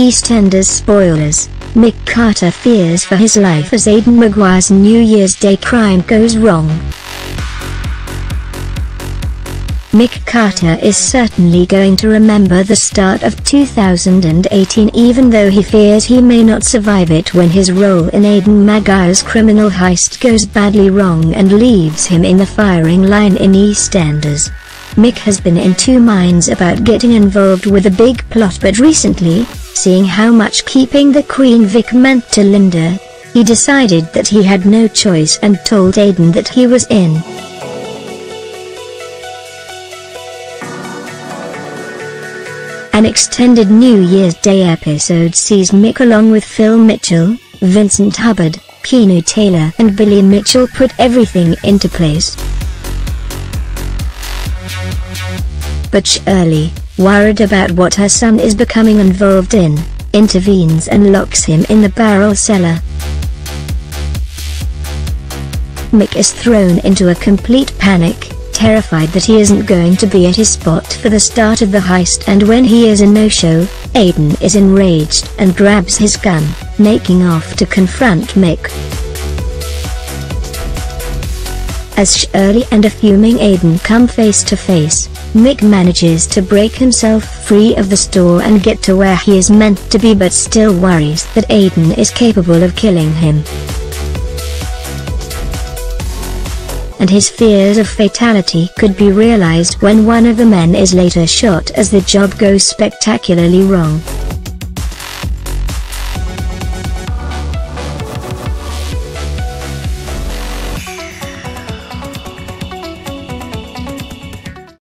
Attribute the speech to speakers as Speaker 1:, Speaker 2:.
Speaker 1: EastEnders spoilers, Mick Carter fears for his life as Aidan Maguire's New Year's Day crime goes wrong. Mick Carter is certainly going to remember the start of 2018 even though he fears he may not survive it when his role in Aidan Maguire's criminal heist goes badly wrong and leaves him in the firing line in EastEnders. Mick has been in two minds about getting involved with the big plot but recently, seeing how much keeping the Queen Vic meant to Linda, he decided that he had no choice and told Aidan that he was in. An extended New Year's Day episode sees Mick along with Phil Mitchell, Vincent Hubbard, Keanu Taylor and Billy Mitchell put everything into place. But Shirley, worried about what her son is becoming involved in, intervenes and locks him in the barrel cellar. Mick is thrown into a complete panic, terrified that he isn't going to be at his spot for the start of the heist and when he is a no-show, Aidan is enraged and grabs his gun, making off to confront Mick. As Shirley and a fuming Aidan come face to face, Mick manages to break himself free of the store and get to where he is meant to be but still worries that Aidan is capable of killing him. And his fears of fatality could be realized when one of the men is later shot as the job goes spectacularly wrong.